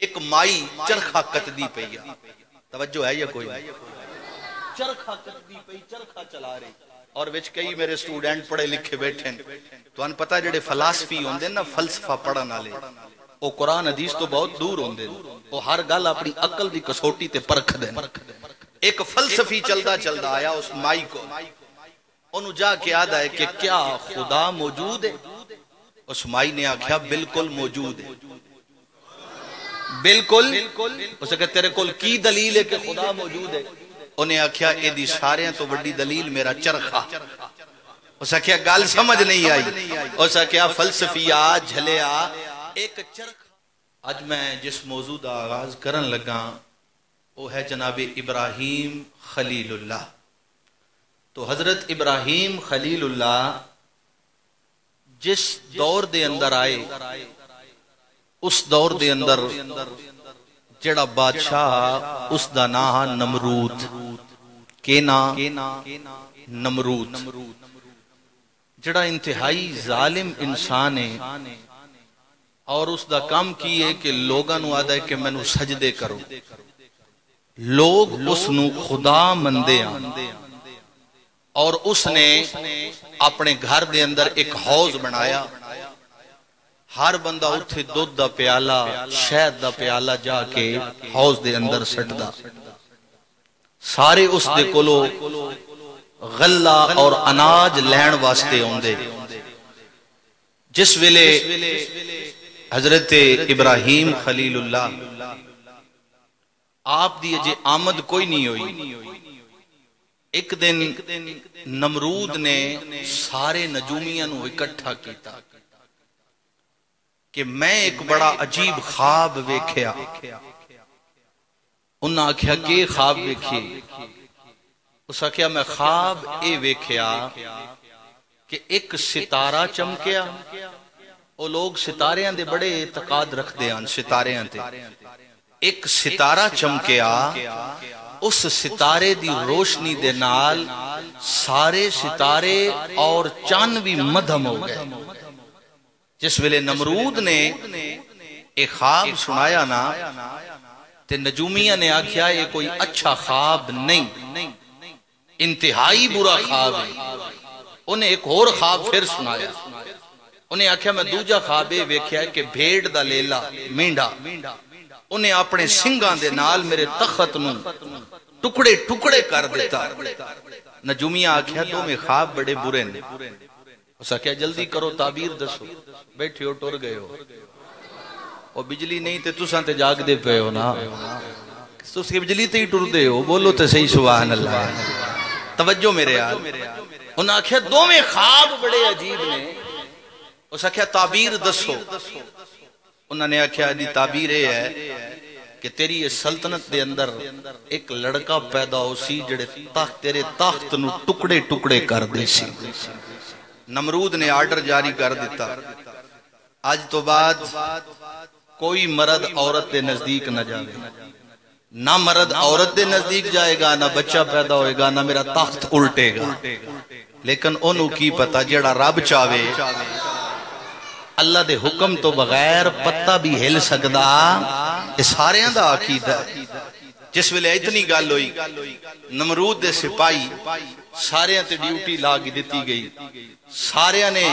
एक माई चरखा कतदी पई आ तवज्जो है या कोई नहीं? चरखा कतदी पई चरखा चला रही और विच कई मेरे स्टूडेंट पढ़े लिखे बैठे ने ਤੁਹਾਨੂੰ ਪਤਾ ਜਿਹੜੇ ਫਲਸਫੀ ਹੁੰਦੇ ਨੇ ਨਾ ਫਲਸਫਾ ਪੜਨ ਵਾਲੇ ਉਹ ਕੁਰਾਨ ਹਦੀਸ ਤੋਂ ਬਹੁਤ ਦੂਰ ਹੁੰਦੇ ਨੇ ਉਹ ਹਰ ਗੱਲ ਆਪਣੀ ਅਕਲ ਦੀ ਕਸੌਟੀ ਤੇ ਪਰਖਦੇ ਨੇ ਇੱਕ ਫਲਸਫੀ ਚਲਦਾ ਚਲਦਾ ਆਇਆ ਉਸ ਮਾਈ ਕੋ ਉਹਨੂੰ ਜਾ ਕੇ ਆਦਾ ਹੈ ਕਿ ਕਿਆ ਖੁਦਾ ਮੌਜੂਦ ਹੈ ਉਸ ਮਾਈ ਨੇ ਆਖਿਆ ਬਿਲਕੁਲ ਮੌਜੂਦ ਹੈ बिल्कुल। उसके तेरे को की दलील है कि खुदा मौजूद है? उन्हें आख्या ए सारे तो वही दलील मेरा चरखा। उस आख्या, गल समझ नहीं आई। उस आख्या फलसफिया झलिया एक चरखा। अज मैं जिस मौजू का आगाज़ कर लगा, वो है जनाब इब्राहिम खलीलुल्ला तो हज़रत इब्राहिम खलीलुल्ला जिस दौर दे अंदर आए उस दौर दे अंदर ਜਿਹੜਾ ਬਾਦਸ਼ਾਹ ਉਸ ਦਾ ਨਾਂ ਹੈ ਨਮਰੂਦ ਕੇ ਨਾਂ ਨਮਰੂਦ ਜਿਹੜਾ ਇੰਤਹਾਈ ਜ਼ਾਲਿਮ ਇਨਸਾਨ ਹੈ ਔਰ ਉਸ ਦਾ ਕੰਮ ਕੀ ਹੈ ਕਿ ਲੋਕਾਂ ਨੂੰ ਆਦਾ ਹੈ ਕਿ ਮੈਨੂੰ ਸਜਦੇ ਕਰੋ ਲੋਗ ਉਸ ਨੂੰ ਖੁਦਾ ਮੰਨਦੇ ਆ ਔਰ ਉਸਨੇ ਆਪਣੇ ਘਰ ਦੇ ਅੰਦਰ ਇੱਕ ਹੌਜ਼ ਬਣਾਇਆ हर बंदा उ दुध का प्याला, शहद का प्याला जाके हाउस के अंदर सटदा। सारे उसके को गला और अनाज लैन वास्ते आ जिस वेले हज़रत इब्राहिम खलील आप की अजे आमद कोई नहीं हुई। एक दिन नमरूद ने सारे नजूमिया इकट्ठा किया ਕੀਤਾ ਕਿ ਮੈਂ ਇੱਕ ਬੜਾ ਅਜੀਬ ਖਾਬ ਵੇਖਿਆ ਉਹਨਾਂ ਆਖਿਆ ਕਿ ਖਾਬ ਵੇਖੀ ਉਸ ਆਖਿਆ ਮੈਂ ਖਾਬ ਇਹ ਵੇਖਿਆ ਕਿ ਇੱਕ ਸਿਤਾਰਾ ਚਮਕਿਆ ਉਹ ਲੋਕ ਸਿਤਾਰਿਆਂ ਦੇ ਬੜੇ ਇਤਕਾਦ ਰੱਖਦੇ ਹਨ ਸਿਤਾਰਿਆਂ ਤੇ ਇੱਕ ਸਿਤਾਰਾ ਚਮਕਿਆ ਉਸ ਸਿਤਾਰੇ ਦੀ ਰੋਸ਼ਨੀ ਦੇ ਨਾਲ ਸਾਰੇ ਸਿਤਾਰੇ ਔਰ ਚੰਨ ਵੀ ਮਧਮ ਹੋ ਗਏ जिस वेले नमरूद ने एक ख्वाब सुनाया ना ते नजूमिया ने आख्या ये अच्छा कोई अच्छा ख्वाब नहीं इंतहाई बुरा ख्वाब है। उन्हें एक और ख्वाब फिर सुनाया। उन्हें आख्या मैं दूजा ख्वाब ये वेख्या कि भेड़ दा लेला मेंढा। उन्हें अपने सिंगा दे नाल मेरे तख्त नु टुकड़े टुकड़े कर दिता। नजूमिया आख्या तो में ख्वाब बड़े बुरे ने। उसका क्या जल्दी करो, ताबीर दसो। बैठे हो टुर गए हो और बिजली नहीं तो तुसा तो जागते पे हो ना। तुसी बिजली ते ही टुरदे हो, बोलो तो सही सुबह अल्लाह तवज्जो मेरे यार। उन्हें आख्या बड़े अजीब ने। उस आख्या, ताबीर दसो। उन्होंने आख्या ताबीर यह है कि तेरी सल्तनत अंदर एक लड़का पैदा हो सी, जेड़े तेरे टुकड़े टुकड़े कर दे सी। नमरूद ने आर्डर जारी कर दिता। आज तो बाद कोई मर्द औरत के नज़दीक न जाए ना मर्द औरत के नज़दीक जाएगा, ना बच्चा पैदा होएगा, ना मेरा तख्त उल्टेगा। लेकिन ओनू की पता जेड़ा रब चावे, अल्लाह के हुक्म तो बगैर पत्ता भी हिल सकता सारे का अकीदा ਜਿਸ ਵੇਲੇ ਇਤਨੀ ਗੱਲ ਹੋਈ ਨਮਰੂਦ ਦੇ ਸਿਪਾਹੀ ਸਾਰਿਆਂ ਤੇ ਡਿਊਟੀ ਲਾ ਕੇ ਦਿੱਤੀ ਗਈ ਸਾਰਿਆਂ ਨੇ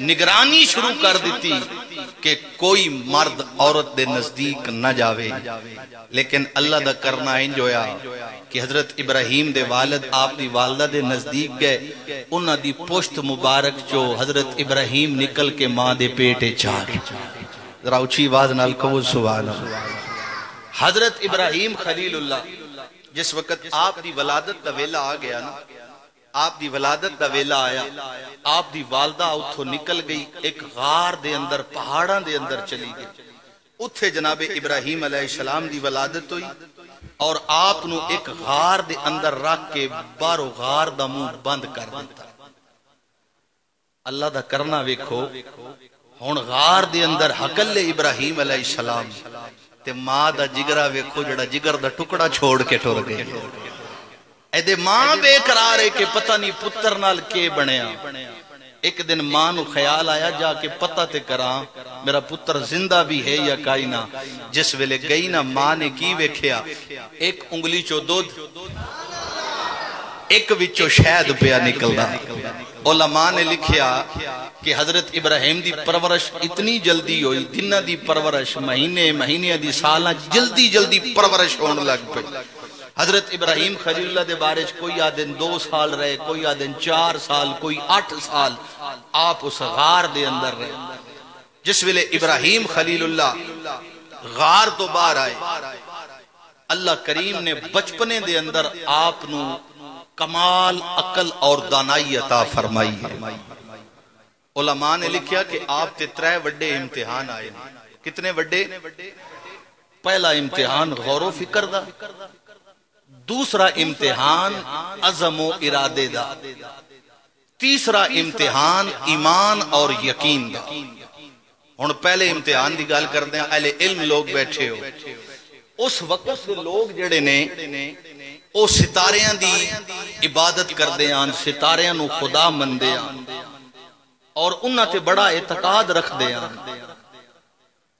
ਨਿਗਰਾਨੀ ਸ਼ੁਰੂ ਕਰ ਦਿੱਤੀ ਕਿ ਕੋਈ ਮਰਦ ਔਰਤ ਦੇ ਨਜ਼ਦੀਕ ਨਾ ਜਾਵੇ ਲੇਕਿਨ ਅੱਲਾ ਦਾ ਕਰਨਾ ਇੰਜ ਹੋਇਆ ਕਿ ਹਜ਼ਰਤ ਇਬਰਾਹੀਮ ਦੇ ਵਾਲਿਦ ਆਪ ਦੀ ਵਾਲਦਾ ਦੇ ਨਜ਼ਦੀਕ ਗਏ ਉਹਨਾਂ ਦੀ ਪੁਸ਼ਤ ਮੁਬਾਰਕ ਚੋਂ ਹਜ਼ਰਤ ਇਬਰਾਹੀਮ ਨਿਕਲ ਕੇ ਮਾਂ ਦੇ ਪੇਟ ਚ ਆ ਗਏ ਜ਼ਰਾ ਉੱਚੀ ਆਵਾਜ਼ ਨਾਲ ਕਹੋ ਸੁਭਾਨ ਅੱਲਾਹ हज़रत इब्राहिम खलीलुल्लाह, जिस वक्त आप दी वलादत का वेला आ गया ना आप दी वलादत का वेला आया आप दी वालदा उथों निकल गई, एक गार दे अंदर, पहाड़ां दे अंदर चली गई। उत्थे जनाबे इब्राहिम अलैहिस्सलाम दी वलादत हुई, और आप नु एक गार दे अंदर रख के बारो गार दा मुँह बंद कर दिता। अल्लाह दा करना वेखो हुन गार दे अंदर हकले इब्राहिम अलैहिस्सलाम। ਤੇ ਮਾਂ ਦਾ ਜਿਗਰਾ ਵੇਖੋ ਜਿਹੜਾ ਜਿਗਰ ਦਾ ਟੁਕੜਾ ਛੋੜ ਕੇ ਟੁਰ ਗਿਆ ਇਹਦੇ ਮਾਂ ਬੇਕਰਾਰ ਹੈ ਕਿ ਪਤਾ ਨਹੀਂ ਪੁੱਤਰ ਨਾਲ ਕੀ ਬਣਿਆ ਇੱਕ ਦਿਨ ਮਾਂ ਨੂੰ ਖਿਆਲ ਆਇਆ ਜਾ ਕੇ ਪਤਾ ਤੇ ਕਰਾਂ ਮੇਰਾ ਪੁੱਤਰ ਜ਼ਿੰਦਾ ਵੀ ਹੈ ਜਾਂ ਕਾਇਨਾ ਜਿਸ ਵੇਲੇ ਗਈ ਨਾ ਮਾਂ ਨੇ ਕੀ ਵੇਖਿਆ ਇੱਕ ਉਂਗਲੀ ਚੋਂ ਦੁੱਧ ਇੱਕ ਵਿੱਚੋਂ ਸ਼ਹਿਦ ਪਿਆ ਨਿਕਲਦਾ ओलमा ने लिखिया कि हज़रत इब्राहिम दी परवरिश इतनी जल्दी हुई दिना दी परवरिश महीने महीने दी, साल जल्दी जल्दी परवरिश होने लग पई। हज़रत इब्राहिम खलील्ला के बारे कोई आदिन दो साल रहे, कोई आदिन चार साल, कोई अठ साल, आप उस गार दे अंदर रहे। जिस वेले इब्राहिम खलीलुल्ला गार तो बाहर आए, अल्लाह करीम ने बचपने दे अंदर आप कमाल, अकल और दानाई अता फरमाई है। उलमा ने लिखा कि आप ते त्रै वड्डे इम्तिहान आए कितने वड्डे? पहला इम्तिहान गौरव फ़िक्र दा। दूसरा इम्तिहान अजमो इरादे का तीसरा इम्तिहान ईमान और यकीन का हूँ पहले इम्तिहान की गल करते हैं अले इल्म लोग बैठे हो। उस वक्त लोग जड़े ने ਉਹ ਸਿਤਾਰਿਆਂ ਦੀ ਇਬਾਦਤ ਕਰਦੇ ਆਂ ਸਿਤਾਰਿਆਂ ਨੂੰ ਖੁਦਾ ਮੰਨਦੇ ਆਂ ਔਰ ਉਹਨਾਂ ਤੇ ਬੜਾ ਇਤਕਾਦ ਰੱਖਦੇ ਆਂ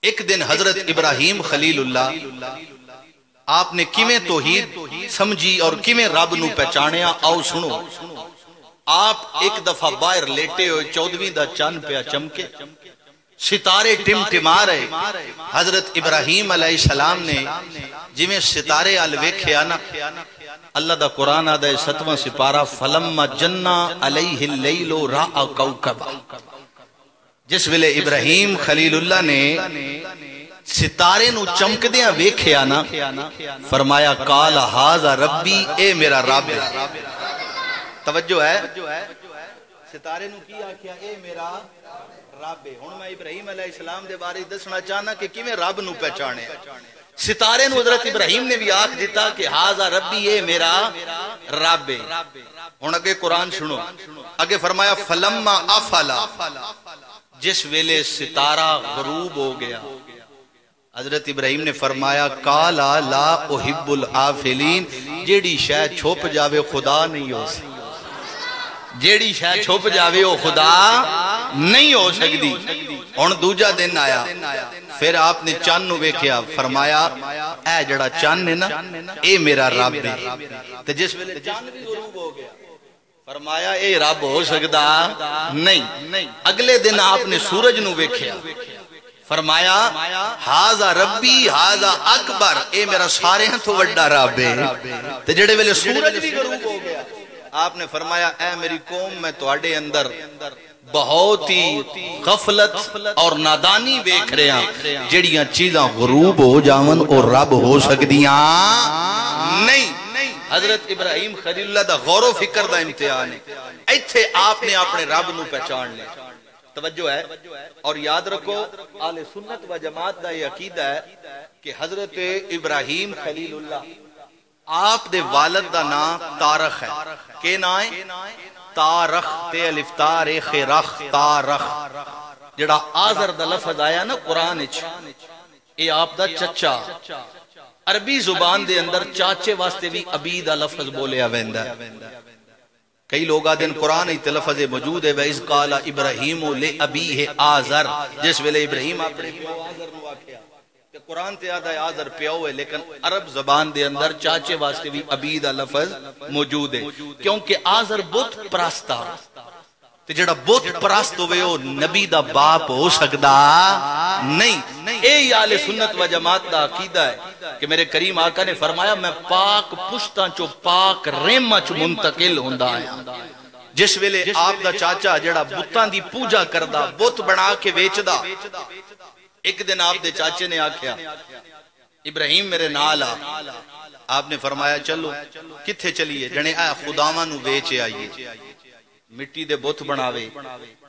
ਇੱਕ ਦਿਨ ਹਜ਼ਰਤ ਇਬਰਾਹੀਮ ਖਲੀਲੁੱਲਾ आपने किमें तोहीद समझी और किमें रब न पहचानिया आओ सुनो आप एक दफा बाहर लेटे हुए चौदहवीं का चन पिया चमके सितारे टिम टिमा रहे हजरत इब्राहिम सलाम ने जिमें सितारे अल वेख्या ना अल्लाह का कुरान आदा सतवा सिपारा फलम जन्ना अलैहिल्लैलो रा कौकबा। जिस वेले इब्राहिम खलीलुल्लाह ने सितारे चमकद वेख्या ना, फरमाया, काल हाजा रबी ए मेरा रब तवज्जो है? सितारे की आख्या? ए मेरा रब है हुन मैं इब्राहिम अलैहिस्सलाम दे बारे दसना चाहना कि किवें रब नु पहचाने सितारे हज़रत इब्राहिम ने भी आख दिता कि हाजा रबी ए मेरा रब है अगे कुरान सुनो अगे फरमाया, फलम्मा अफला। जिस वेले सितारा गरूब हो गया, हज़रत इब्राहिम ने फरमाया, काला ला ओहिबुल आफिलीन, जेड़ी शायद छुप जावे खुदा नहीं हो जेड़ी शायद छुप जावे वो खुदा नहीं हो सकती हूँ दूजा दिन आया। फिर आपने चन वेख्या फरमाया ए जड़ा चन है ना ए मेरा रब है। जिस गया। फरमाया रब हो सकता नहीं। अगले दिन आपने सूरज नु वेख्या। फरमाया हाजा रब्बी हाजा अकबर। ए मेरा सारे तो वड्डा रब है। ते जेड़े वेले सूरज भी गरूब हो गया। आपने फरमाया ए मेरी कौम, मैं थोड़े अंदर बहुत ही गफलत और नादानी वेख रहा जड़िया चीजा गरूब हो जावन और रब हो सकदिया नहीं। हज़रत इब्राहिम खलीला का गौरो फ़िक्र का इम्तिहान है। इतने आपने अपने रब न पहचान लिया। तवज्जो है। और याद रखो, आले सुन्नत व जमात का यह अकीदा है कि हज़रत इब्राहिम खलील्ला आप दे वालद का नाम तारख है। के ना है? तारख ते अलिफ्तार रख तारख। जड़ा आजर दा लफज आया ना कुरान ये आप दा चचा। अरबी ज़ुबान दे अंदर चाचे वास्ते भी अबी दा लफज बोलिया वेंदा कई लोग आदिन कुरान लफज मौजूद है वैस काला इब्राहिम ले अबी है आजर। जिस वेले इब्राहिम अपने कुरान ते आदा आजर प्यो है लेकिन अरब जबान दे अंदर चाचे वास्ते भी अबी दा लफज मौजूद है क्योंकि आजर बुत प्रस्ता ਤੇ ਜਿਹੜਾ ਬੁੱਤ ਪ੍ਰਸਤ ਹੋਵੇ ਉਹ ਨਬੀ ਦਾ ਬਾਪ ਹੋ ਸਕਦਾ नहीं ਇਹ ਆਲੇ सुन्नत व जमात ਦਾ ਅਕੀਦਾ ਹੈ ਕਿ ਮੇਰੇ ਕਰੀਮ ਆਕਾ ਨੇ ਫਰਮਾਇਆ ਮੈਂ ਪਾਕ ਪੁਸ਼ਤਾਂ ਚੋਂ ਪਾਕ ਰਹਿਮਾਂ ਚ ਮੁੰਤਕਿਲ ਹੁੰਦਾ ਆਇਆ ਜਿਸ ਵੇਲੇ ਆਪ ਦਾ ਚਾਚਾ ਜਿਹੜਾ ਬੁੱਤਾਂ ਦੀ ਪੂਜਾ ਕਰਦਾ ਬੁੱਤ ਬਣਾ ਕੇ ਵੇਚਦਾ एक दिन आप दे चाचे ने आख्या इब्राहिम मेरे नाल आ। आपने फरमाया चलो किथे चलिए? जने आ खुदावा नु बेच आइए मिट्टी दे बुत बनावे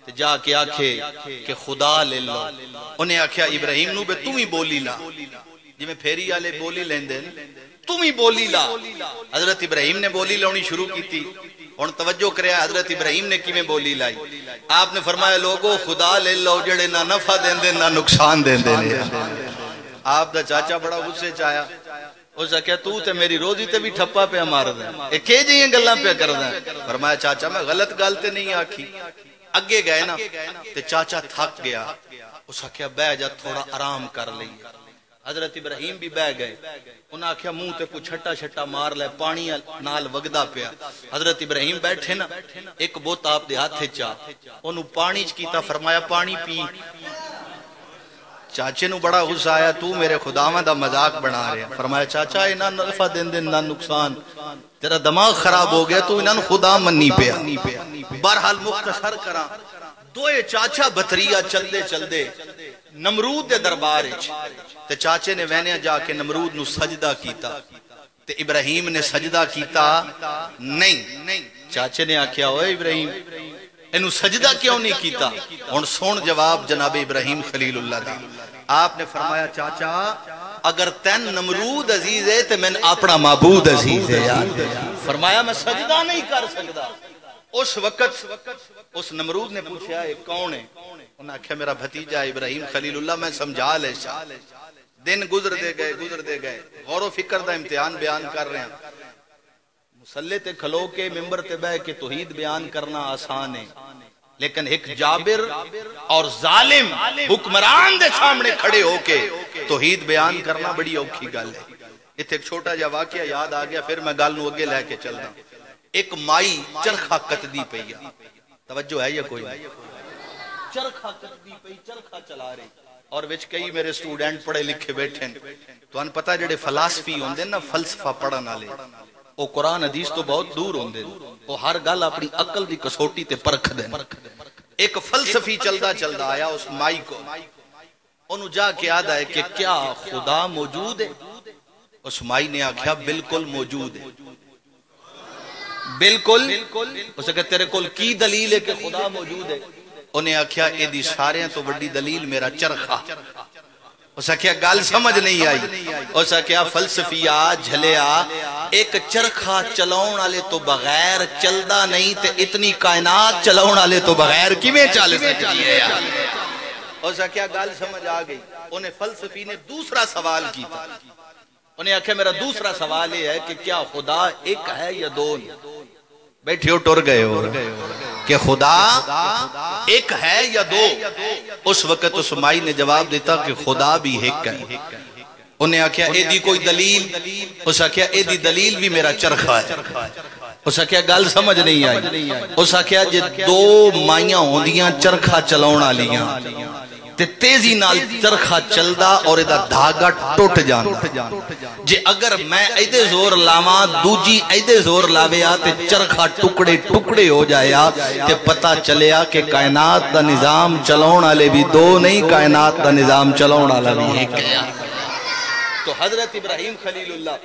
ते जाके आखे के खुदा ले लो। उन्हें आख्या इब्राहिम नु बे तू ही बोली ला। जिमे फेरी वाले बोली लेंदे तू ही बोली ला। हज़रत इब्राहिम ने बोली लानी शुरू की हूँ तवज्जो कर हज़रत इब्राहिम ने किमें बोली लाई? आपने फरमाया, लोगो, खुदा ले लो, जड़े ना नफा देंदे, ना नुकसान देंदे आप दा चाचा बड़ा गुस्से च आया। उस आख्या तू ते मेरी रोजी ते भी ठप्पा पे मार दे गल्ला पे कर फरमाया, चाचा, मैं गलत गल ते नहीं आखी। अगे गए ना, ते चाचा थक गया। उस आख्या बह जा, थोड़ा आराम कर लीए हज़रत इब्राहिम भी बह गए। उन्हें आख्या, मुँह ते कुछ छट्टा छट्टा मार ले पानी नाल वगदा पिया। हज़रत इब्राहिम बैठे ना, एक बोत आप दे हाथ चा, ओनु पानी च कीता? फरमाया पानी पी। चाचे नु बड़ा गुस्सा आया, तू मेरे खुदावा दा मज़ाक बना रहा फरमाया, चाचा इना नफा दिन दिन ना नुकसान। तेरा दिमाग खराब हो गया, तू इन्हों खुदा मनी पिया। बहरहाल मुख्तसर करा। दोए चाचा बतरिया चलते चलते नमरूद के दरबार चाचे ने वहनिया जाके नमरूद नु ते इब्राहिम ने सजदा कीता। नहीं, चाचे ने आख्या इब्राहिम, इन सजदा क्यों नहीं कीता? हुन सुन जवाब जनाब इब्राहिम खलीलुल्लाह दा। आपने फरमाया, चाचा, अगर तेन नमरूद अज़ीज़ है तो मैं अपना महबूद अज़ीज़ है फरमाया, मैं सजदा नहीं कर सकता उस वक्त, उस नमरूद ने पूछा कौन है? उन्हें आख्या, मेरा भतीजा इब्राहिम खलीलुल्लाह, मैं समझा ले दिन गुजरते गए गुजरते गए। गौर फ़िक्र का इम्तिहान बयान कर रहे हैं। मुसल्ले ते खलो के मिम्बर ते बह के तोहीद बयान करना आसान है। लेकिन एक जाबिर और जालिम हुक्मरान दे सामने खड़े होके तोहीद बयान करना बड़ी औखी गल है। इतने एक छोटा जा वाक्य याद आ गया, फिर मैं गल अगे लैके चलना एक माई चरखा कतदी पई तवज्जो है या कोई चरखा कतदी पई, चरखा चला रही और विच कई मेरे स्टूडेंट पढ़े लिखे बैठे तो पता जेडे फलासफी होंगे ना फलसफा पढ़न वाले वो कुरान हदीस तो बहुत दूर होंगे वो हर गल अपनी अकल की कसोटी ते परख दे एक फलसफी चलता चलता आया उस माई को। ओनु जाके याद आए कि क्या खुदा मौजूद है? उस माई ने आख्या, बिल्कुल मौजूद है। बिल्कुल। उसे तेरे को की दलील है कि खुदा मौजूद है? उन्हें आख्या एदी सारे तो वही दलील मेरा चरखा। उस आख्या गल समझ नहीं आई। उस आख्या फलसफिया झलिया एक चरखा चलाने वाले तो बगैर चलता नहीं ते इतनी कायनात चलाने वाले तो बगैर किमें चल सकती है उस आख्या गल समझ आ गई। उन्हें फलसफी ने दूसरा सवाल किया उन्हें आख्या मेरा दूसरा सवाल यह है कि क्या खुदा एक है या दो बैठे हो, टुर गए हो। कि खुदा एक है या दो? उस वक्त उस माई ने जवाब दिता कि खुदा भी एक है। उन्हें आख्या, एदी कोई दलील? उस आख्या, एदी दलील भी मेरा चरखा है। उस आख्या, गल समझ नहीं आई। उस आख्या, जे दो माइया होंदियाँ, चरखा तेज़ी नाल चरखा चलदा और धागा टुट जांदा। जे अगर मैं ऐदे ज़ोर लावा दूजी ऐदे ज़ोर लावेया ते चरखा टुकड़े टुकड़े हो जाया ते पता चलिया कि कायनात दा निज़ाम वाले भी दो नहीं कायनात दा निज़ाम वाला भी एक तो हज़रत इब्राहिम खलीलुल्लाह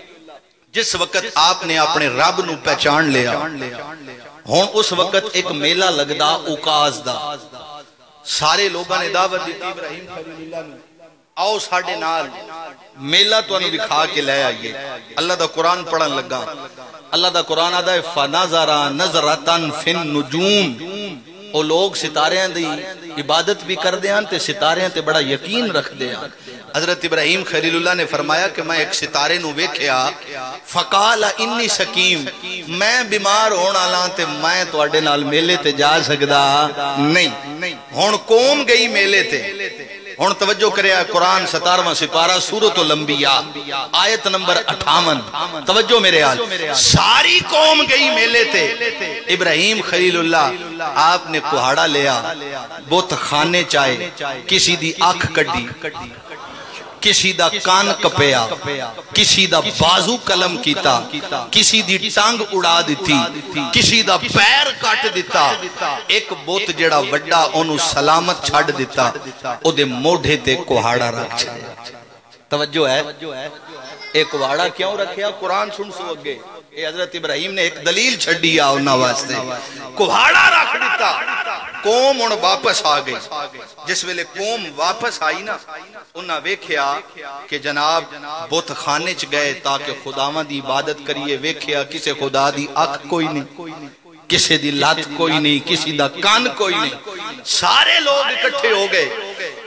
जिस वक्त आपने अपने रब न पहचान लिया हूँ उस वक्त एक मेला लगता उकाज का सारे लोगों ने दावत दी इब्राहिम खलीलुल्लाह आओ साडे नाल मेला ਤੁਹਾਨੂੰ ਵਿਖਾ ਕੇ ਲੈ ਆਈਏ ਅੱਲਾ ਦਾ ਕੁਰਾਨ ਪੜਨ ਲੱਗਾ ਅੱਲਾ ਦਾ ਕੁਰਾਨ ਆਦਾ ਹੈ ਫਨਜ਼ਰਾ ਨਜ਼ਰਤਨ ਫਿਨ ਨਜੂਮ ਉਹ ਲੋਕ ਸਿਤਾਰਿਆਂ ਦੀ इबादत भी करते हैं तो सितारे ते बड़ा यकीन रखते हैं हजरत इब्राहिम खलीलुल्लाह ने फरमाया कि मैं एक सितारे नु वेख्या फकाल इन्नी सकीम मैं बीमार होने वाला ते मैं ਤੁਹਾਡੇ ਨਾਲ ਮੇਲੇ ਤੇ ਜਾ ਸਕਦਾ ਨਹੀਂ हूँ कौम गई मेले ते? हूँ तवजो कर कुरान सतारवा सिपारा, सूरत लंबिया आयत नंबर अठावन। तवजो मेरे हाल सारी कौम गई मेले ते। इब्राहिम खलीलुल्ला आपने कुहाड़ा लिया, बुत खाने चाहे, किसी की अख कड़ी किसी दा कान कपया किसी दा बाजू कलम कीता किसी दी टांग उड़ा दी किसी दा पैर कट दिता एक बुत जेड़ा वड्डा ओनु सलामत छड़ दिता ओदे मोढे ते कुहाड़ा रख छड़िया तवज्जो है एक कुहाड़ा क्यों रखया? कुरान सुन सो अगे हज़रत इब्राहिम ने एक दलील छी आ वास्ते। कुहाड़ा रख दिता कौम हूँ वापस आ गई। जिस वेले कौम वापस आई ना उन्हें वेख्या कि जनाब, बुत खाने च गए ताकि खुदावा की इबादत करिए, वेख्या किसी खुदा की अख कोई नहीं, किसी की लत कोई नहीं, किसी का कन कोई नहीं। सारे लोग इकट्ठे हो गए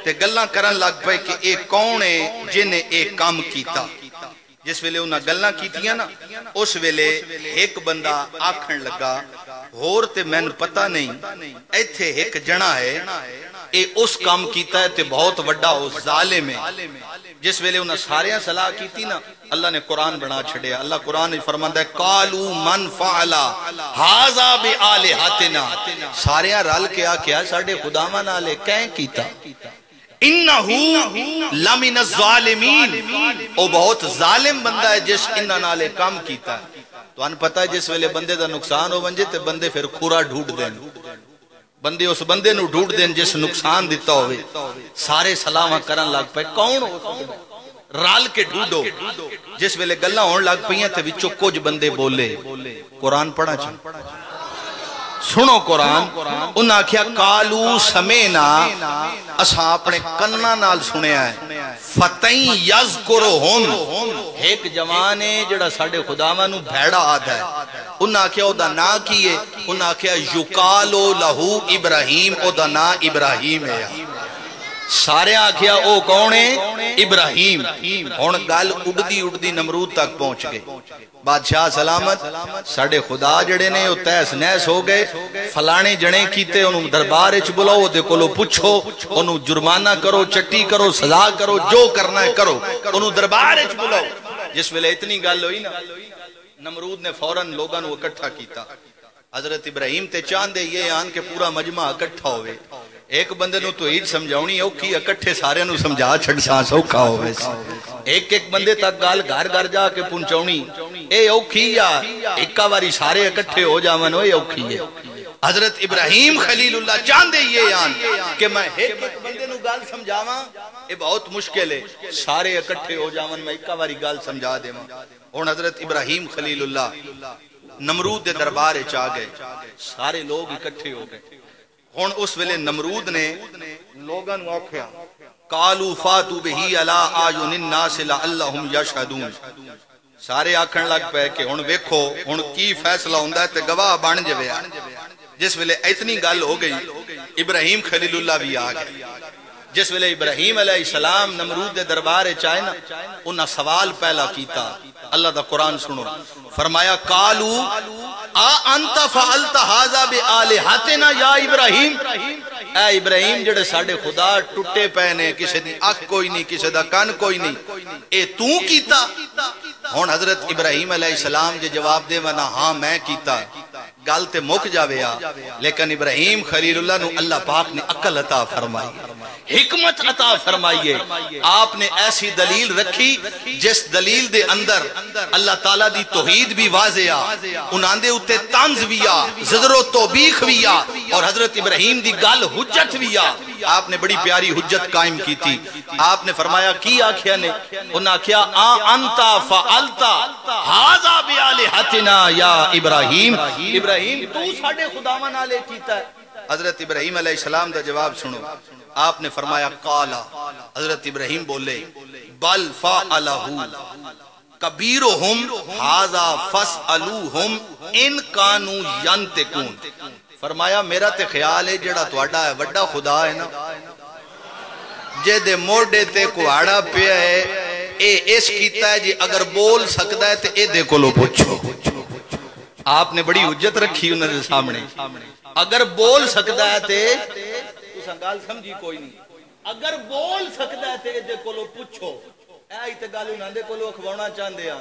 ते करन लग पे कि ये कौन है जिन्हें एक काम किया जिस वेले उन्हें गल्ला कीतियाँ ना, उस वेले एक बंदा आखन लगा होर ते मैन पता नहीं इथे एक जना है ਇਹ ਉਸ ਕੰਮ ਕੀਤਾ ਤੇ ਬਹੁਤ ਵੱਡਾ ਉਹ ਜ਼ਾਲਿਮ ਹੈ ਜਿਸ ਵੇਲੇ ਉਹਨਾਂ ਸਾਰਿਆਂ ਸਲਾਹ ਕੀਤੀ ਨਾ ਅੱਲਾ ਨੇ ਕੁਰਾਨ ਬਣਾ ਛੱਡਿਆ ਅੱਲਾ ਕੁਰਾਨ ਵਿੱਚ ਫਰਮਾਂਦਾ ਹੈ ਕਾਲੂ ਮਨ ਫਾਲਾ ਹਾਜ਼ਾ ਬి ਆਲਿਹਤਨਾ ਸਾਰਿਆਂ ਰਲ ਕੇ ਆਖਿਆ ਸਾਡੇ ਖੁਦਾਵਾਂ ਨਾਲ ਇਹ ਕਹਿ ਕੀਤਾ ਇਨਹੂ ਲਮਿਨ ਜ਼ਾਲਿਮੀਨ ਉਹ ਬਹੁਤ ਜ਼ਾਲਿਮ ਬੰਦਾ ਹੈ ਜਿਸ ਇਹਨਾਂ ਨਾਲ ਇਹ ਕੰਮ ਕੀਤਾ ਤੁਹਾਨੂੰ ਪਤਾ ਹੈ ਜਿਸ ਵੇਲੇ ਬੰਦੇ ਦਾ ਨੁਕਸਾਨ ਹੋ ਵੰਜੇ ਤੇ ਬੰਦੇ ਫਿਰ ਖੂਰਾ ਢੂੰਡਦੇ ਨੇ ਬੰਦੇ ਉਸ ਬੰਦੇ ਨੂੰ ਢੂੰਡਦੇ ਨੇ ਜਿਸ ਨੁਕਸਾਨ ਦਿੱਤਾ ਹੋਵੇ ਸਾਰੇ ਸਲਾਹਾਂ ਕਰਨ ਲੱਗ ਪਏ ਕੌਣ ਹੋ ਸਕਦਾ ਰਲ ਕੇ ਢੂੰਡੋ ਜਿਸ ਵੇਲੇ ਗੱਲਾਂ ਹੋਣ ਲੱਗ ਪਈਆਂ ਤੇ ਵਿੱਚੋਂ ਕੁਝ ਬੰਦੇ ਬੋਲੇ सुनो कुरान। उन्हें आख्या, कालू समे ना असा अपने कन्ना नाल सुनिया है। फतई यज करो होम एक जवान है जड़ा साढ़े खुदावा नु भैड़ा आद है। उन्हें आख्या ओदा ना की है? उन्हें आख्या, युकालो लहू इब्राहिम ओदा ना इब्राहिम है। सारे आख्या ओ कौन है? इब्राहिम। हूँ गल उड़दी उड़दी नमरूद तक पहुँच गई। ਬਾਦਸ਼ਾਹ ਸਲਾਮਤ ਸਾਡੇ ਖੁਦਾ ਜਿਹੜੇ ਨੇ ਉਹ ਤੈਸ ਨੈਸ ਹੋ ਗਏ ਫਲਾਣੇ ਜਣੇ ਕੀਤੇ ਉਹਨੂੰ ਦਰਬਾਰ ਵਿੱਚ ਬੁਲਾਓ ਉਹਦੇ ਕੋਲੋਂ ਪੁੱਛੋ ਉਹਨੂੰ ਜੁਰਮਾਨਾ ਕਰੋ ਚੱਟੀ ਕਰੋ ਸਜ਼ਾ ਕਰੋ ਜੋ ਕਰਨਾ ਹੈ ਕਰੋ ਉਹਨੂੰ ਦਰਬਾਰ ਵਿੱਚ ਬੁਲਾਓ ਜਿਸ ਵੇਲੇ ਇਤਨੀ ਗੱਲ ਹੋਈ ਨਾ ਨਮਰੂਦ ਨੇ ਫੌਰਨ ਲੋਕਾਂ ਨੂੰ ਇਕੱਠਾ ਕੀਤਾ हजरत इब्राहिम ते चाहते ये आन के पूरा मजमा इकट्ठा एक बंदे नु तौहीद समझाउनी औखी इकट्ठे सारे नु समझा छड़सा सौखा होवे एक एक बंदे तक गल घर घर जाके पहुंचाउनी ए, औखी या इक्का बारी सारे इकट्ठे हो जावन, ओए, औखी है हज़रत इब्राहिम खलीलुल्लाह चाहते ये आन कि मैं एक एक बंदे नु गल समझावा ये बहुत मुश्किल है सारे इकट्ठे हो जावन, मैं इक्का बारी गल समझा देवा। हुन हज़रत इब्राहिम खलीलुल्लाह नमरूद के दरबार च आ गए। सारे लोग इकट्ठे हो गए। हूँ उस वे नमरूद ने लोगों कालू फातू बही अला आयो निन्ना अल्लाहुम यशहदून। सारे आखन लग पे कि हूँ वेखो हूँ की फैसला हों गवाह बन जब जिस वे इतनी गल हो गई, इब्राहिम खलीलुल्ला भी आ गया जिस वे इब्राहिम अलाम नमरूद के दरबार आए ना उन्हें सवाल पहला किया अल्लाह का कुरान सुनो। फरमाया, कालू, आ अंत फअलत हाजा बे ना या इब्राहिम। ए इब्राहिम, जेड़े साडे खुदा टूटे पे ने, किसी दी अख कोई नहीं किसी दा कान कोई नहीं ए तू कीता? हुन हज़रत इब्राहिम अलैहिस्सलाम जे जवाब देवना हाँ, मैं कीता। गल ते मुक जावे आ। लेकिन इब्राहिम खलीलुल्लाह नु अल्लाह पाक ने अकल अता फरमाई। हिकमत अता फरमाइए। आपने ऐसी दलील रखी, जिस दलील दे अंदर अल्लाह ताला दी तौहीद भी वाजे आ। उन्हां उत्ते तंज भी आ जजरो तौबीख भी आ, और हज़रत इब्राहिम दी गल हुज्जत भी आ। आपने बड़ी प्यारी हुज्जत कायम की थी। आपने फरमाया, की आखिया ने? आखिया, आ अंता फअलता, हाजा बिआलिहतिना या इब्राहिम। इब्राहिम, तू साडे खुदावां नाल कीता है। हज़रत इब्राहिम अलैहिस्सलाम दा जवाब सुनो। आपने फरमाया, काला। हज़रत इब्राहिम बोले, बल फा अलहू कबीर हम हाजा फस अलू हम इन कानू यंतिकून। फरमाया, मेरा ते ख्याल है जेड़ा थोड़ा है, वड्डा खुदा है ना। जेदे मोढ़े ते कुहाड़ा पिया है, ए इस कीता जी, अगर बोल सकता है ते एदे कोलो पूछो आपने बड़ी इज़्ज़त रखी उन्होंने सामने। अगर बोल सकता है गल समझी कोई नहीं अगर बोल सकता है ते एदे कोलो पूछो गल उन्होंने कोलो अखवाना चाहते हैं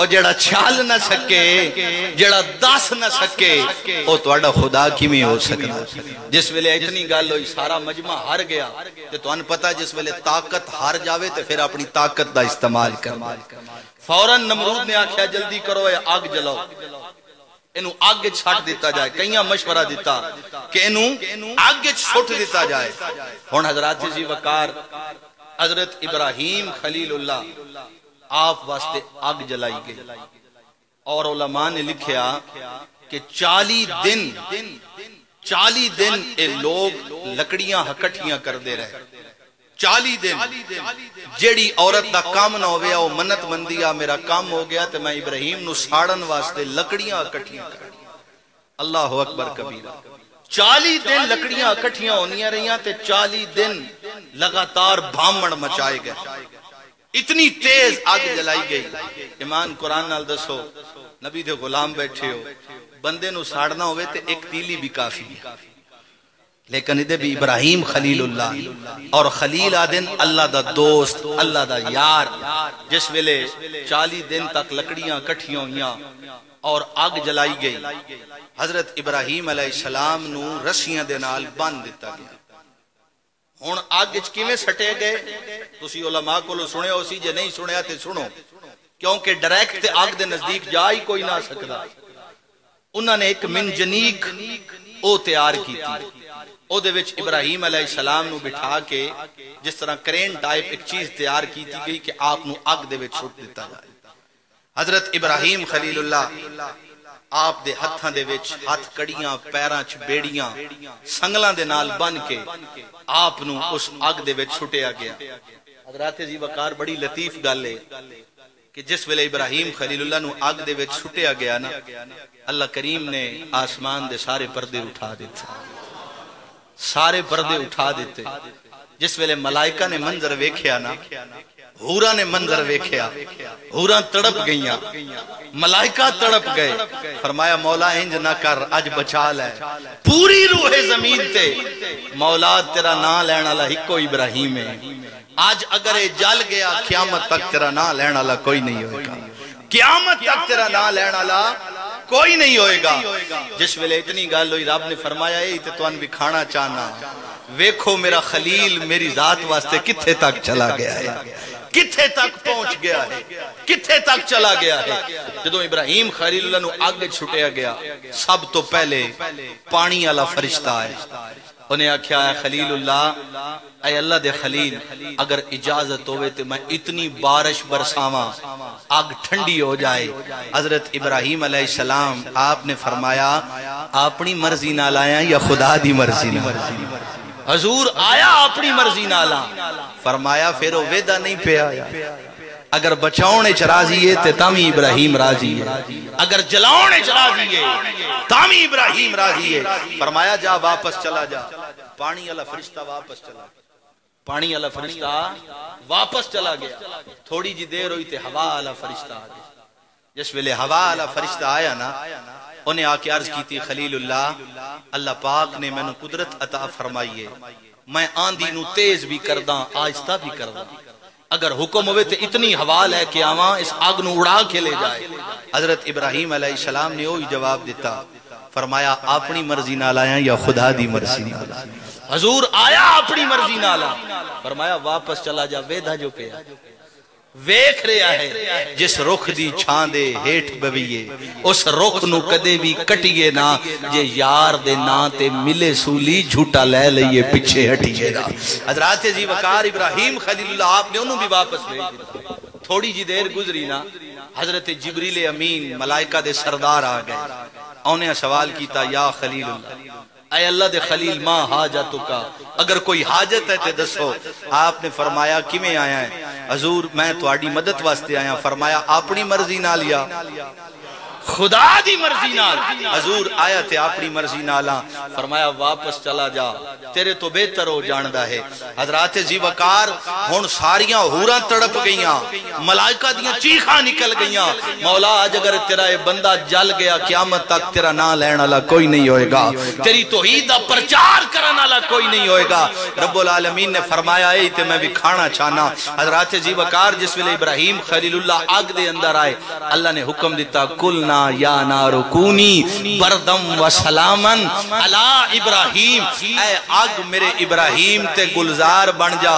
और जड़ा छाल ना सके, जड़ा दस ना सके, वो थोड़ा खुदा किमें हो सकता जिस वे इतनी गल हुई, सारा मजमा हार गया तो तुम पता, जिस वे ताकत हार जाए तो फिर अपनी ताकत का इस्तेमाल कर फ़ौरन नमरूद ने आख्या, जल्दी करो या आग जलाओ। इनू आग छट जाए कई मशवरा दिता कि छुट दिता जाए। हूँ हजरात जी वकार, हज़रत इब्राहिम खलील आप वास्ते अग जलाई गई। और उलमा ने लिखा कि चाली दिन चाली दिन ये लोग लकड़ियाँ इकट्ठियाँ करते रहे। चाली दिन, जेड़ी औरत का काम ना हो वो मन्नत मंदी, आ मेरा काम हो गया तो मैं इब्राहिम साड़न वास्ते लकड़ियाँ इकट्ठियाँ कर। अल्लाह अकबर कबीरा। चाली दिन लकड़ियाँ इकट्ठिया होनिया रही चाली दिन लगातार भामण मचाए गए। इतनी तेज अग जलाई गई। ईमान कुरान नाल दसो नबी दे गुलाम बैठे हो। बंदे नु साड़ना होवे ते एक तीली भी काफ़ी है। लेकिन इधर भी इब्राहिम खलीलुल्लाह और खलील आदिन अल्लाह दा दोस्त अल्लाह दा यार जिस वेले चाली दिन तक लकड़ियाँ कट्ठिया हुई और अग जलाई गई हज़रत इब्राहिम सलाम रस्सियाँ दे नाल बन दिता गया। ਹੁਣ ਅੱਗ ਚ ਕਿਵੇਂ ਸਟੇ ਗਏ ਤੁਸੀਂ ਉਲਮਾ ਕੋਲੋਂ ਸੁਣਿਆ ਸੀ ਜੇ ਨਹੀਂ ਸੁਣਿਆ ਤੇ ਸੁਣੋ ਕਿਉਂਕਿ ਡਾਇਰੈਕਟ ਤੇ ਅੱਗ ਦੇ ਨਜ਼ਦੀਕ ਜਾ ਹੀ ਕੋਈ ਨਾ ਸਕਦਾ ਉਹਨਾਂ ਨੇ ਇੱਕ ਮਿੰਜਨੀਕ ਉਹ ਤਿਆਰ ਕੀਤੀ ਉਹਦੇ ਵਿੱਚ ਇਬਰਾਹੀਮ ਅਲੈਹਿਸਲਾਮ ਨੂੰ ਬਿਠਾ ਕੇ ਜਿਸ ਤਰ੍ਹਾਂ ਕਰੇਨ ਟਾਈਪ ਇੱਕ ਚੀਜ਼ ਤਿਆਰ ਕੀਤੀ ਗਈ ਕਿ ਆਪ ਨੂੰ ਅੱਗ ਦੇ ਵਿੱਚ ਸੁੱਟ ਦਿੱਤਾ ਜਾਏ हजरत इब्राहिम खलीलुल्ला आप दे हत्थां दे हथ कड़ियाँ पैरां च बेड़ियाँ संगलां दे नाल बन के आप उस अग दे छुटिया गया हज़रत जी वकार बड़ी लतीफ गल है कि जिस वेले इब्राहिम खलीलुल्ला नु अग दे छुटिया गया ना अल्लाह करीम ने आसमान दे सारे पर्दे उठा दिते सारे पर्दे उठा दिते जिस वेले मलाइका ने मंजर वेख्या ना हूरा ने मंजर वेख्या। हूरा तड़प गईया। मलाइका तड़प गए। फरमाया, मौला, इंज ना कर, अज बचा ले। पूरी रूहे ज़मीन ते, मौला, तेरा ना लैन वाला हिको इब्राहिम है। आज अगर ये जल गया, क्यामत तक तेरा ना लैन वाला कोई नहीं होगा क्यामत तक तेरा ना लैन वाला कोई नहीं होएगा। जिस वेले इतनी गल हुई, रब ने फरमाया ये तो तुम भी खाना चाहना। वेखो मेरा खलील मेरी जात वास्ते किथे तक चला गया है। किथे तक पहुँच गया है? किथे तक चला गया है? जो इब्राहिम खलील अग छुटिया गया, सब तो पहले पानी वाला फरिश्ता है। उन्हें आख्या है खलील अल्लाह दे खलील, अगर इजाज़त होवे तो मैं इतनी बारिश बरसावा, आग ठंडी हो जाए। हज़रत इब्राहिम सलाम, आपने फरमाया अपनी मर्ज़ी ना लाया या खुदा दी मर्ज़ी ना हजूर आया अपनी मर्ज़ी नाला। फरमाया, फिर वेदा नहीं पे आया। अगर बचाने च राज़ी है, ते तामी इब्राहिम राज़ी है। अगर जलाने च राज़ी है तामी इब्राहिम राज़ी है। फरमाया, जा वापस चला जा। पानी वाला फरिश्ता वापस चला। पानी वाला फरिश्ता वापस चला गया। थोड़ी जी देर हुई हवा वाला फरिश्ता आ गया। जिस वेले हवा वाला फरिश्ता आया ना उन्हें आके अर्ज़ की थी, खलीलुल्लाह, अल्लाह पाक ने मैंने कुदरत अता फरमाई है। मैं आंधी नु तेज भी करदा, आहिस्ता भी करदा। अगर हुक्म होवे तो इतनी हवा लेके आवा, इस आग नु उड़ा के ले जाए। हज़रत इब्राहिम सलाम ने वही जवाब दिता, फरमाया अपनी मर्ज़ी नाल आया या खुदा दी मर्ज़ी नाल? हजूर, आया अपनी मर्ज़ी नाल फरमाया, वापस चला जा वेदा जो पे ਵੇਖ ਰਿਹਾ ਹੈ ਜਿਸ ਰੁੱਖ ਦੀ ਛਾਂ ਦੇ ਹੇਠ ਬਵੀਏ ਉਸ ਰੁੱਖ ਨੂੰ ਕਦੇ ਵੀ ਕਟੀਏ ਨਾ ਜੇ ਯਾਰ ਦੇ ਨਾਂ ਤੇ ਮਿਲੇ ਸੂਲੀ ਝੂਟਾ ਲੈ ਲਈਏ ਪਿੱਛੇ ਹਟੀਏ ਨਾ ਹਜ਼ਰਤ ਜੀ ਵਕਾਰ ਇਬਰਾਹੀਮ ਖਲੀਲullah ਆਪ ਨੇ ਉਹਨੂੰ ਵੀ ਵਾਪਸ ਭੇਜ ਦਿੱਤਾ ਥੋੜੀ ਜੀ ਦੇਰ ਗੁਜ਼ਰੀ ਨਾ हजरत जिबरील अमीन मलाइका दे सरदार आ गए उन्हें सवाल किया या अल्लाह दे खलील माँ हाजत का अगर कोई हाजत है तो दसो आपने फरमाया किमें आया है? हजूर मैं थोड़ी मदद वास्ते आया। फरमाया अपनी मर्ज़ी ना लिया खुदा दी मर्ज़ी नाल। हजूर आया थे अपनी मर्ज़ी नाल। फरमाया वापस चला जा। तेरे तो बेहतर हो जानदा है। हजरात जी वकार हुन सारियाँ हूरां तड़प गईयां। मलाइका दियाँ चीखां निकल गईयां। मौला आज अगर तेरा ये बंदा जल गया क्यामत तक तेरा नाम लेने वाला कोई नहीं होएगा। तेरी तौहीद दा प्रचार करने वाला कोई नहीं होएगा। रब्बुल आलमीन ने फरमाया ए ते मैं भी खाना चाहना। हजरात जी वकार जिस वेले इब्राहिम खलीलुल्लाह आग दे अंदर आए अल्लाह ने हुक्म दिता कुल ना या ना रुकूनी बरदम व सलामन अला इब्राहिम ए अग मेरे इब्राहिम गुलजार बन जा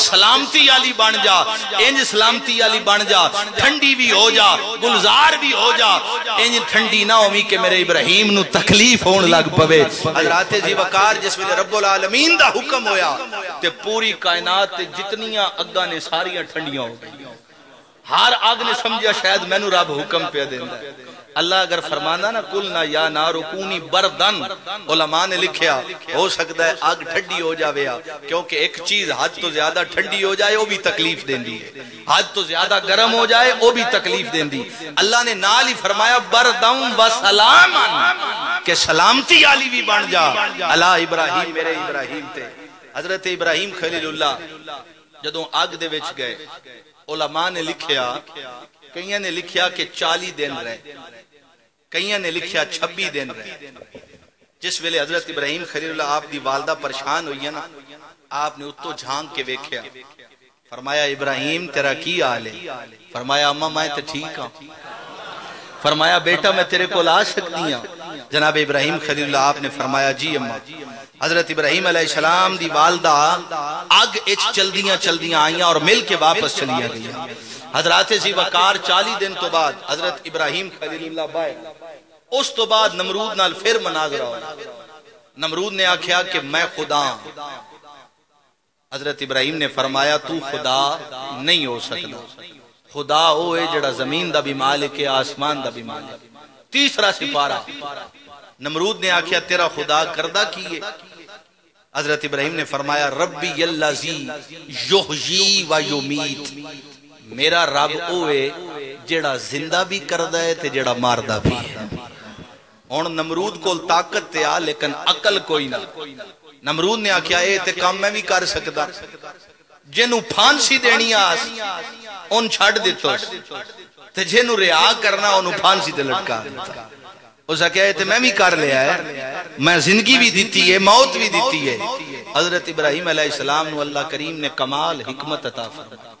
सलामती वाली बन जा इंज सलामती वाली बन जा ठंडी भी हो पवे हज़रत जी वकार जिस वेले रब्बुल आलमीन दा हुक्म होया पूरी कायनात जितनियाँ अग्गा ने सारियाँ ठंडियाँ हो गई हर अग ने समझा शायद मैनू रब हुक्म पे देंदा अल्लाह अगर फरमाना ना कुल ना या ना रुकूनी बरदन। उलमा ने लिखा हो सकता है अग ठंडी हो जाए क्योंकि एक चीज़ हद तो ज़्यादा ठंडी हो जाए वह भी तकलीफ़ देंदी है। हद तो ज़्यादा गर्म हो जाए वह भी तकलीफ़ देंदी। अल्लाह ने नाल ही फरमाया बरदम व सलाम के सलामती आली भी बन जा। अला इब्राहिम, मेरे इब्राहिम थे हज़रत इब्राहिम खलीलुल्लाह, जदों अग दे विच गए, उलमा ने लिखिया कई ने लिखा कि चाली दिन रहे कई ने लिखा छब्बी दिन रहे। जिस वेले हज़रत इब्राहिम खलील आप दी वालदा परेशान हुई है ना, आपने उत्तो झाँक के वेख्या। फरमाया, इब्राहिम, तेरा की हाल है? फरमाया, अम्मा, मैं तो ठीक हाँ। फरमाया, बेटा, मैं तेरे को आ सकती हूँ। जनाब इब्राहिम खलील आपने फरमाया, जी, अम्मा। हज़रत इब्राहिम सलाम दी वालदा अग इच चलदियाँ चलदियाँ आईया और मिल के वापस चलिया गई हज़रत जी वकार चाली दिन तो बाद हज़रत इब्राहिम उस तो बाद नमरूद नाल फिर मनाजरा नमरूद ने आख्या कि मैं खुदा हज़रत इब्राहिम ने फरमाया, तू खुदा नहीं हो सकता खुदा है जड़ा ज़मीन का भी मालिक है, आसमान का भी मालिक तीसरा सिपारा नमरूद ने आख्या, तेरा खुदा करदा की है? हज़रत इब्राहिम ने फरमाया, रब्बी व युमीत। मेरा रब ओए जेड़ा ज़िंदा भी करदा है ते जेड़ा भी है। नमरूद को ताकत ते आ, लेकिन अकल कोई ना। नमरूद ने आख्या काम मैं भी कर सकता जेनू फांसी देनी आस, उन छड़ दितोस। ते जेनू रिहा करना ओनू फांसी ते लटका दिता उसका क्या मैं भी कर लिया है। मैं ज़िंदगी भी दी है, मौत भी दी है। हज़रत इब्राहिम अल्लाह करीम ने कमाल, हिकमत अता फरमाया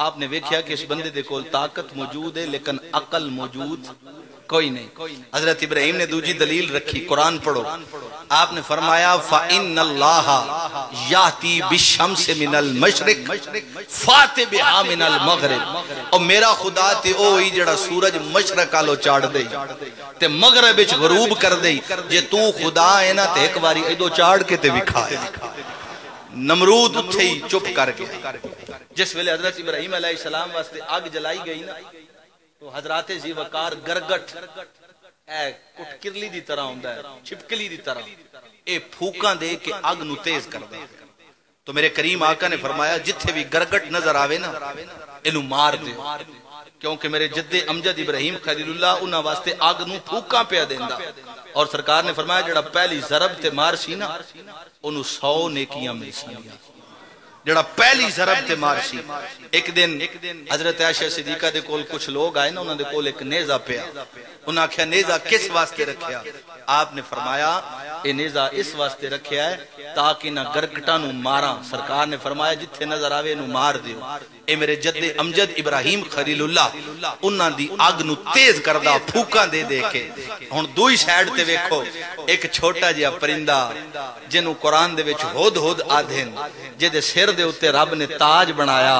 आपने वेख्या कि इस बंदे दे कोल ताकत मौजूद है, लेकिन अकल मौजूद कोई नहीं। हज़रत इब्राहिम ने दूजी दलील रखी, कुरान पढ़ो। आपने फरमाया फ़ाइन खुदा ते ओ ही जेड़ा सूरज मशरक आलो चाड़ दे ते मगरब विच गरूब कर दे जे तू खुदा है ना, ते एक बारी इदो चाड़ के ते विखाया नमरूद उठे ही चुप कर गया। जिस वेले हज़रत इब्राहिम सलाम वास्ते आग जलाई गई ना तो हजराते जी वकार गरगट कुटकिरली की तरह होंगे छिपकली की तरह। ये फूका दे के अग न तेज कर दे तो मेरे करीम आका ने फरमाया जिथे भी गरगट नज़र आवे ना, इन मार दे क्योंकि मेरे जद्दे अमजद इब्राहिम खलीलुल्लाह उन्होंने वास्ते अग न फूका पिया देंदा। और सरकार ने फरमाया जड़ा पहली जरब ते मार सी ना ओनू सौ नेकियाँ मिल सकियाँ। जड़ा पहली जरब से। मार सी। एक दिन हज़रत दे कोल कुछ लोग आए ना उन्होंने एक नेजा पिया। उन्हें आख्या नेजा किस वास्ते रखिया आपने फरमाया नेजा इस वास्ते रखिया है ताकि ना गरकटा मारा। सरकार ने फरमाया जिथे नज़र आवे मार दियो। ए मेरे जद्दे अमजद इब्राहिम खलीलुल्लाह, उन्हां दी अग नु तेज करदा दे दे के। हुन दूई साइड ते एक छोटा जिहा परिंदा जिन्हों कुरान दे हुद हुद आधे जिहदे सिर दे उत्ते रब ने ताज बनाया,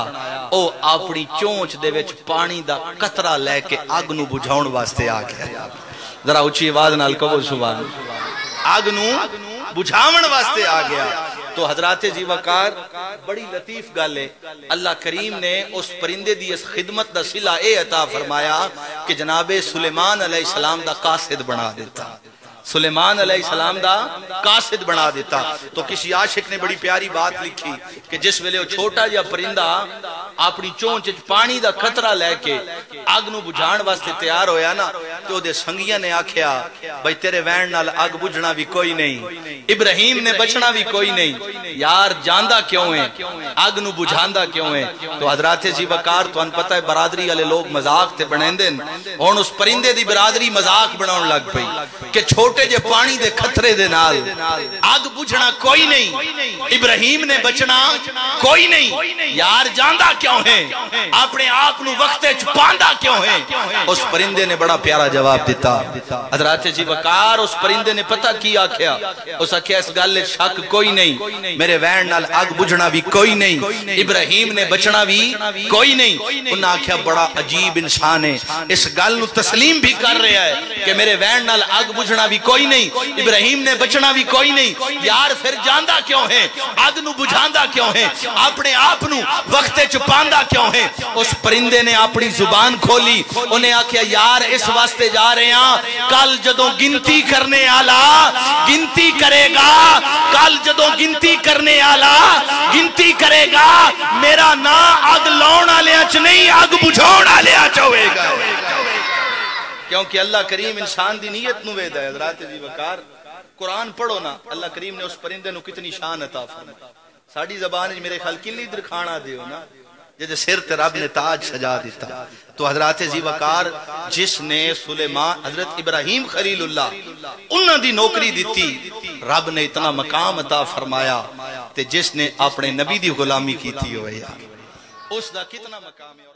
ओ अपनी चोंच दे पानी दा कतरा लेके अग नु बुझाउण वास्ते आ गया। जरा उची आवाज़ नाल कहो सुभान। अग नु बुझावन वास्ते आ गया। तो हजरात जी वकार बड़ी लतीफ गल। है अल्लाह करीम ने उस परिंदे की इस खिदमत का सिला ए अता फरमाया कि जनाबे सुलेमान सलाम का कासिद बना दिता। सुलेमान सलाम का कासिद बना दिता। तो किसी आशिक ने बड़ी प्यारी बात लिखी कि जिस वेले छोटा जहा परिंदा अपनी चोंच पानी का खतरा लैके अग न बुझाण वास्ते तैयार होया ना तो संगिया ने आख्या भाई तेरे वैन नाल अग बुझना भी कोई नहीं। इब्राहिम ने बचना भी कोई नहीं। यार जांदा क्यों है? अग न बुझांदा क्यों है? तो हजरात जी वकार तो पता है बरादरी वाले लोग मज़ाक ते बनेंदे हुन उस परिंदे दी बरादरी मज़ाक बनाउण लग पई कि छोटे जे पानी दे खतरे दे नाल अग बुझना कोई नहीं। इब्राहिम ने बचना कोई नहीं। यार जांदा क्यों है? अपने आप नु वक्त पांदा क्यों है? उस परिंदे ने बड़ा प्यारा जवाब दिता। हज़रत जी वकार उस परिंदे ने पता की आख्या? उस आख्या, इस गल शक कोई नहीं। मेरे नाल बुझना भी कोई नहीं। इब्राहिम ने बचना भी कोई नहीं। उन्हें आख्या, बड़ा अजीब इंसान है। इस गल तस्लीम भी कर रहा है कि मेरे वैन नाल अग बुझना भी कोई नहीं। इब्राहिम ने बचना भी कोई नहीं। यार, फिर जांदा क्यों है? अग नु बुझांदा क्यों है? अपने आप वक्त च पांदा क्यों है? उस परिंदे ने अपनी ज़ुबान खोली। उन्हें आख्या, यार, इस वास्ते जा रहे हैं। कल जदों गिनती करने आला, गिनती करेगा। कल जदों गिनती करने आला, गिनती करेगा। मेरा ना अग लाने च नहीं अग बुझाने च होएगा। क्योंकि अल्लाह करीम इंसान की नीयत जी वकार। कुरान पढ़ो ना, अल्लाह करीम ने उस परिंदे कितनी शान अता फरमाई। साड़ी जबान मेरे ख्याल किली दरखाना दियो ना जिसे सिर ते रब ने ताज सजा दिता तो हज़रत जी वकार जिसने सुलेमान, हज़रत इब्राहिम खलीलुल्लाह उन्होंने नौकरी दी रब ने इतना मकाम अता फरमाया जिसने अपने नबी की गुलामी की थी यार। उसका कितना मकाम है